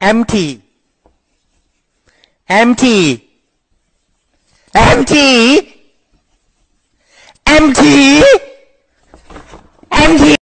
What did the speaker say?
empty empty empty empty empty